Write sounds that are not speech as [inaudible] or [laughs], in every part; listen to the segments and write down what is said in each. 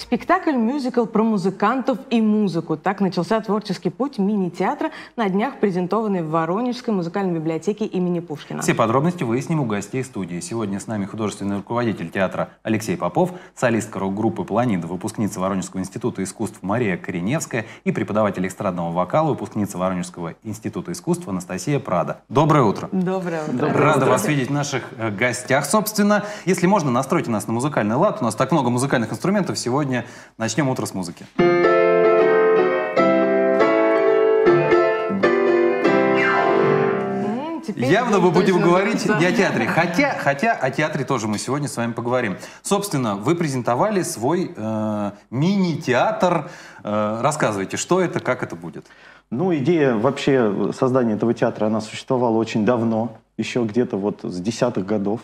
Спектакль мюзикл про музыкантов и музыку. Так начался творческий путь мини-театра, на днях презентованный в Воронежской музыкальной библиотеке имени Пушкина. Все подробности выясним у гостей студии. Сегодня с нами художественный руководитель театра Алексей Попов, солистка рок-группы «Планида», выпускница Воронежского института искусств Мария Кореневская и преподаватель эстрадного вокала, выпускница Воронежского института искусств Анастасия Прада. Доброе утро. Доброе утро. Рада вас видеть в наших э, гостях, собственно. Если можно, настройте нас на музыкальный лад. У нас так много музыкальных инструментов. Сегодня начнем утро с музыки. М, теперь Явно мы будем говорить не о театре. Хотя, хотя о театре тоже мы сегодня с вами поговорим. Собственно, вы презентовали свой э, мини-театр. Э, рассказывайте, что это, как это будет. Ну, идея вообще создания этого театра, она существовала очень давно, еще где-то вот с десятых годов.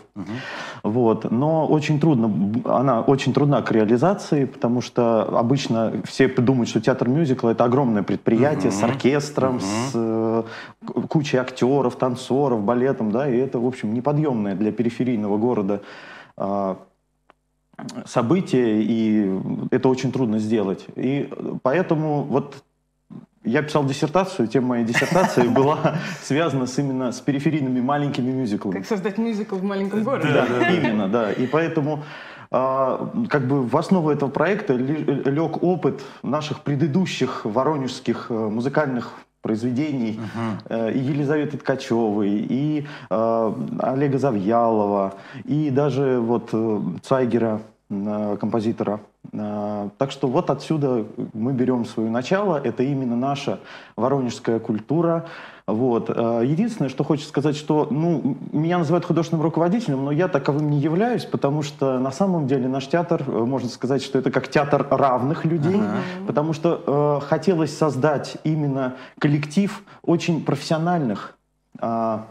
Вот. Но очень трудно, она очень трудна к реализации, потому что обычно все думают, что театр мюзикла это огромное предприятие с оркестром, с э, кучей актеров, танцоров, балетом, да, и это, в общем, неподъемное для периферийного города а, событие, и это очень трудно сделать. И поэтому вот я писал диссертацию, тема моей диссертации [laughs] была связана с именно с периферийными маленькими мюзиклами. Как создать мюзикл в маленьком городе. Да, именно, да. И поэтому а, как бы в основу этого проекта лег опыт наших предыдущих воронежских э, музыкальных произведений э, и Елизаветы Ткачевой, и э, Олега Завьялова, и даже вот э, Цайгера, композитора. Э, Так что вот отсюда мы берем свое начало. Это именно наша воронежская культура. Вот. Э, Единственное, что хочется сказать, что ну, меня называют художественным руководителем, но я таковым не являюсь, потому что на самом деле наш театр, э, можно сказать, что это как театр равных людей, потому что э, хотелось создать именно коллектив очень профессиональных, а,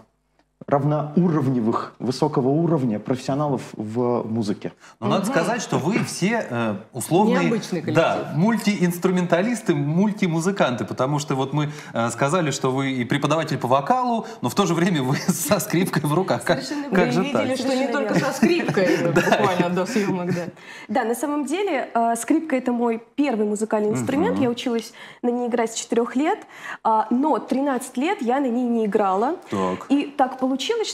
равноуровневых, высокого уровня профессионалов в музыке. Но надо сказать, что вы все э, условные... Необычный коллектив. Да, мультиинструменталисты, мультимузыканты, потому что вот мы э, сказали, что вы и преподаватель по вокалу, но в то же время вы [laughs] со скрипкой в руках. Как, Совершенно как Вы же видели, так? что не только верно. со скрипкой, [laughs] буквально до съемок, да. Да, на самом деле э, скрипка это мой первый музыкальный инструмент. Я училась на ней играть с 4 лет, а, но 13 лет я на ней не играла. И так получилось,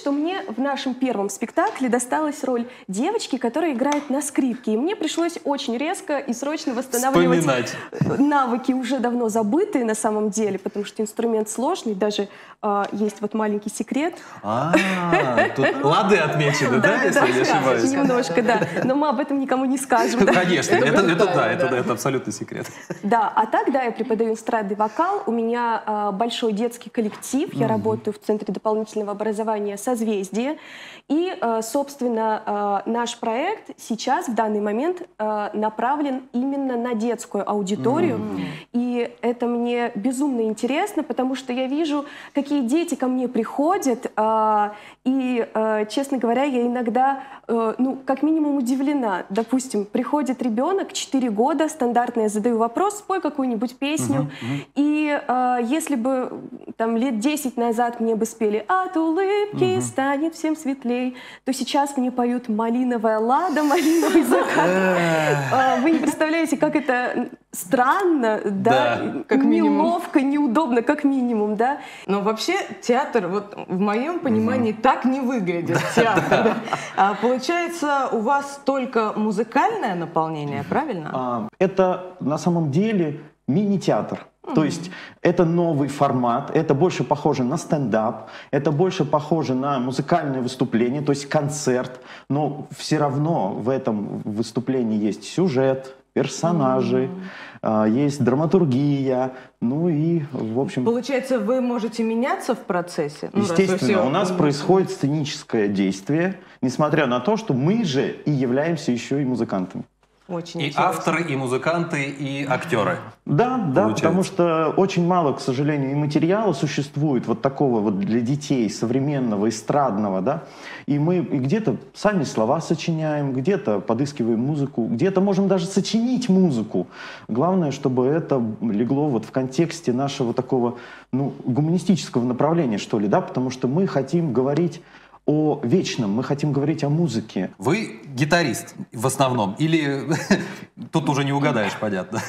что мне в нашем первом спектакле досталась роль девочки, которая играет на скрипке. И мне пришлось очень резко и срочно восстанавливать Вспоминать. навыки, уже давно забытые на самом деле, потому что инструмент сложный. Даже э, есть вот маленький секрет. А, тут [laughs] лады отмечены, да, если не ошибаюсь? Немножко, да. Но мы об этом никому не скажем. Конечно, да, это, да. это абсолютный секрет. Да, а так, да, я преподаю эстрадный вокал. У меня а, большой детский коллектив. Я работаю в Центре дополнительного образования «Созвездие». И, а, собственно, а, наш проект сейчас, в данный момент, а, направлен именно на детскую аудиторию. И это мне безумно интересно, потому что я вижу, какие дети ко мне приходят. И, честно говоря, я иногда, э, ну, как минимум удивлена. Допустим, приходит ребенок, 4 года, стандартно я задаю вопрос, спой какую-нибудь песню. И э, если бы там лет 10 назад мне бы спели «От улыбки станет всем светлей», то сейчас мне поют «Малиновая лада», [laughs] «Малиновый закат». А, Вы не представляете, как это странно, да, Да. Как минимум. неловко, неудобно, как минимум, да. Но вообще театр, вот в моем понимании, так не выглядит театр. [laughs] А, получается, у вас только музыкальное наполнение, правильно? А, Это на самом деле мини-театр. То есть это новый формат, это больше похоже на стендап, это больше похоже на музыкальное выступление, то есть концерт, но все равно в этом выступлении есть сюжет, персонажи, а, есть драматургия, ну и, в общем, Получается, вы можете меняться в процессе? Ну, естественно, у нас происходит сценическое действие, несмотря на то, что мы же и являемся еще и музыкантами. Очень И интересно. авторы, и музыканты, и актеры. Да, да, Получается. потому что очень мало, к сожалению, и материала существует вот такого вот для детей современного, эстрадного, да, и мы и где-то сами слова сочиняем, где-то подыскиваем музыку, где-то можем даже сочинить музыку. Главное, чтобы это легло вот в контексте нашего такого, ну, гуманистического направления, что ли, да, потому что мы хотим говорить о вечном, мы хотим говорить о музыке. Вы гитарист в основном или [laughs] Тут уже не угадаешь, понятно.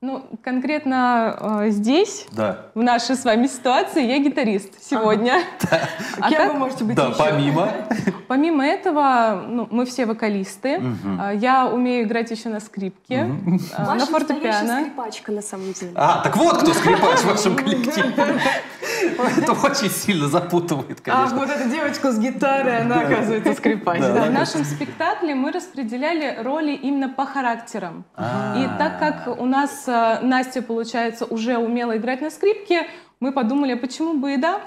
Ну, конкретно э, здесь, Да. в нашей с вами ситуации, я гитарист сегодня. [laughs] А Кем так, вы можете быть Да, еще? помимо. помимо этого, ну, мы все вокалисты. А, Я умею играть еще на скрипке, а, Ваша на фортепиано. скрипачка на самом деле. А, так вот кто скрипач в вашем коллективе. Это очень сильно запутывает, А конечно. вот эта девочка с гитарой, она оказывается скрипач. В нашем спектакле мы распределяли роли именно по характерам. А. И так как у нас э, Настя, получается, уже умела играть на скрипке, мы подумали, а почему бы и да?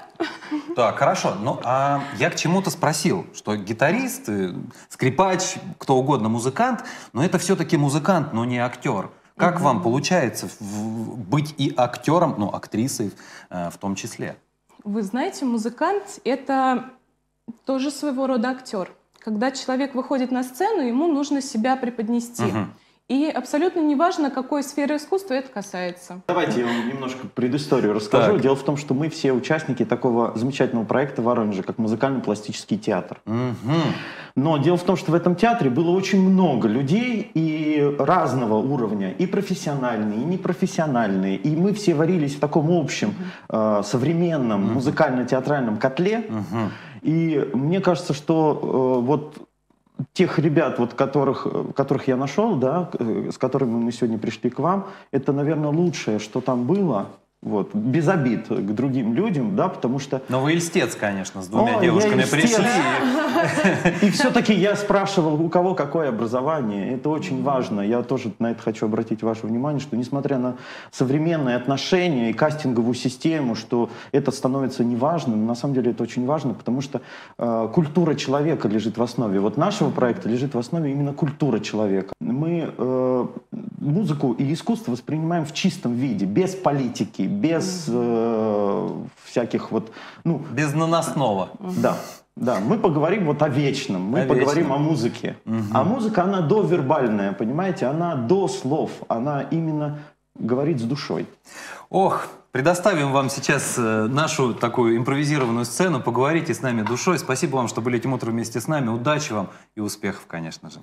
Так, хорошо. Ну, а я к чему-то спросил, что гитарист, э, скрипач, кто угодно, музыкант, но это все-таки музыкант, но не актер. Как вам получается быть и актером, ну, актрисой э, в том числе? Вы знаете, музыкант — это тоже своего рода актер. Когда человек выходит на сцену, ему нужно себя преподнести. Мгм. И абсолютно неважно, какой сферы искусства это касается. Давайте я вам немножко предысторию расскажу. Так. Дело в том, что мы все участники такого замечательного проекта в Воронеже, как музыкально-пластический театр. Мгм. Но дело в том, что в этом театре было очень много людей и разного уровня, и профессиональные, и непрофессиональные. И мы все варились в таком общем э, современном музыкально-театральном котле. Мгм. И мне кажется, что э, вот тех ребят, вот которых, которых я нашел, да, э, с которыми мы сегодня пришли к вам, это, наверное, лучшее, что там было. Вот, без обид к другим людям, да, потому что Но вы льстец, конечно, с двумя я девушками пришли. и все-таки я спрашивал, у кого какое образование. Это очень важно. Я тоже на это хочу обратить ваше внимание, что несмотря на современные отношения и кастинговую систему, что это становится неважным, на самом деле это очень важно, потому что э, культура человека лежит в основе. Вот нашего проекта лежит в основе именно культура человека. Мы э, музыку и искусство воспринимаем в чистом виде, без политики, без э, всяких вот, ну, Без наносного. да, да, мы поговорим вот о вечном, мы О поговорим вечном. о музыке. А музыка, она довербальная, понимаете, она до слов, она именно говорит с душой. Ох, предоставим вам сейчас э, нашу такую импровизированную сцену. Поговорите с нами душой. Спасибо вам, что были этим утром вместе с нами. Удачи вам и успехов, конечно же.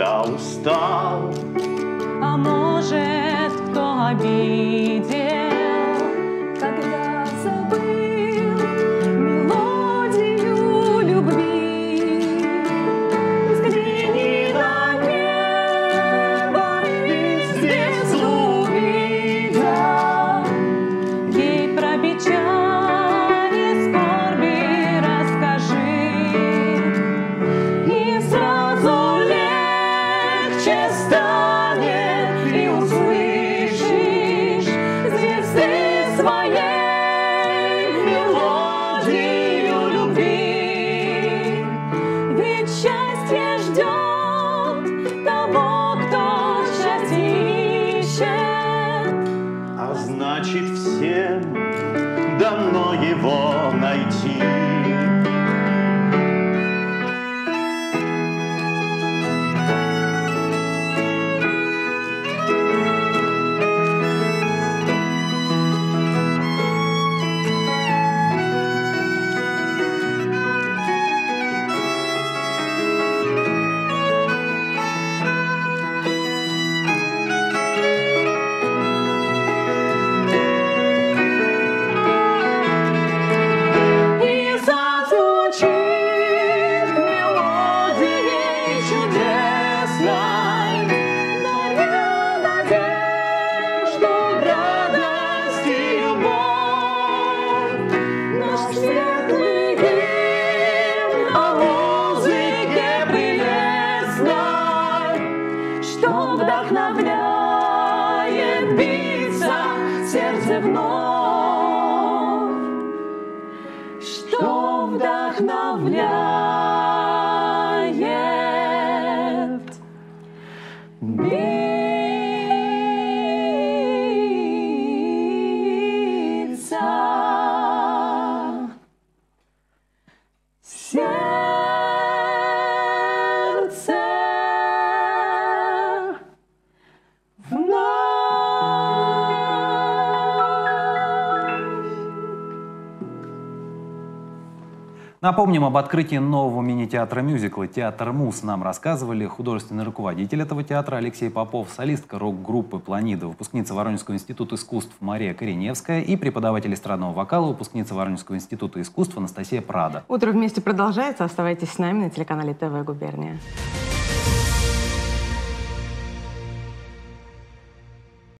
Когда устал, А может, кто обидел? before. что вдохновляет бит. Напомним об открытии нового мини-театра мюзикла «Театр Мус». Нам рассказывали художественный руководитель этого театра Алексей Попов, солистка рок-группы «Планида», выпускница Воронежского института искусств Мария Кореневская и преподаватель эстрадного вокала, выпускница Воронежского института искусств Анастасия Прада. Утро вместе продолжается. Оставайтесь с нами на телеканале ТВ «Губерния».